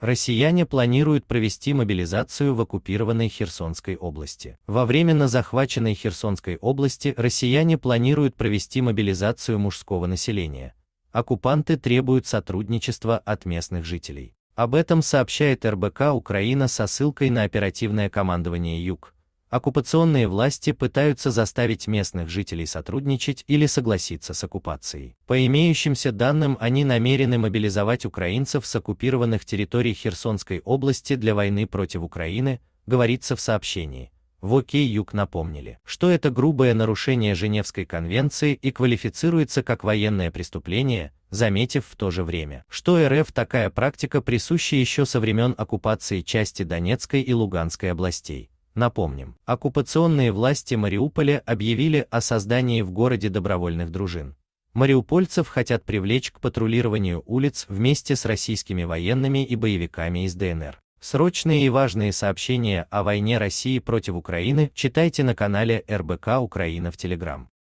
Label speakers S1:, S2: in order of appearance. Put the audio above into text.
S1: Россияне планируют провести мобилизацию в оккупированной Херсонской области. Во временно захваченной Херсонской области россияне планируют провести мобилизацию мужского населения. Оккупанты требуют сотрудничества от местных жителей. Об этом сообщает РБК Украина со ссылкой на оперативное командование Юг. Оккупационные власти пытаются заставить местных жителей сотрудничать или согласиться с оккупацией. По имеющимся данным, они намерены мобилизовать украинцев с оккупированных территорий Херсонской области для войны против Украины, говорится в сообщении. В ОК Юг напомнили, что это грубое нарушение Женевской конвенции и квалифицируется как военное преступление, заметив в то же время, что РФ такая практика присуща еще со времен оккупации части Донецкой и Луганской областей. Напомним, оккупационные власти Мариуполя объявили о создании в городе добровольных дружин. Мариупольцев хотят привлечь к патрулированию улиц вместе с российскими военными и боевиками из ДНР. Срочные и важные сообщения о войне России против Украины читайте на канале РБК Украина в Телеграм.